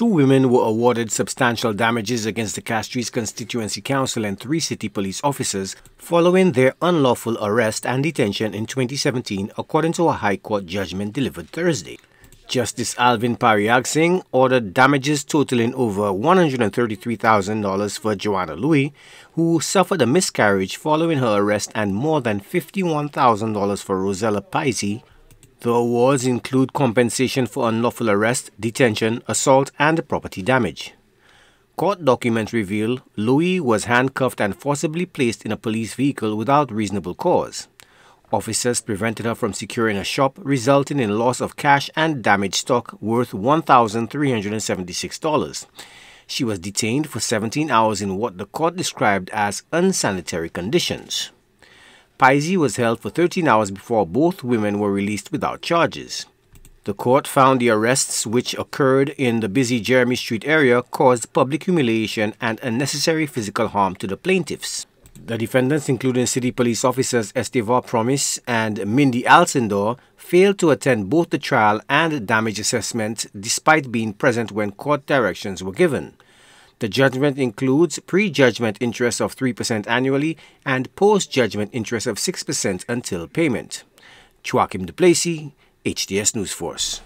Two women were awarded substantial damages against the Castries Constituency Council and three city police officers following their unlawful arrest and detention in 2017, according to a High Court judgment delivered Thursday. Justice Alvin Pariagsingh ordered damages totaling over $133,000 for Joanna Louis, who suffered a miscarriage following her arrest, and more than $51,000 for Rosella Paisy, the awards include compensation for unlawful arrest, detention, assault, and property damage. Court documents reveal Louis was handcuffed and forcibly placed in a police vehicle without reasonable cause. Officers prevented her from securing a shop, resulting in loss of cash and damaged stock worth $1,376. She was detained for 17 hours in what the court described as unsanitary conditions. Paisy was held for 13 hours before both women were released without charges. The court found the arrests, which occurred in the busy Jeremie Street area, caused public humiliation and unnecessary physical harm to the plaintiffs. The defendants, including city police officers Estevar Promise and Mindy Alcindor, failed to attend both the trial and damage assessment despite being present when court directions were given. The judgment includes pre-judgment interest of 3% annually and post-judgment interest of 6% until payment. Joachim Duplessis, HTS News Force.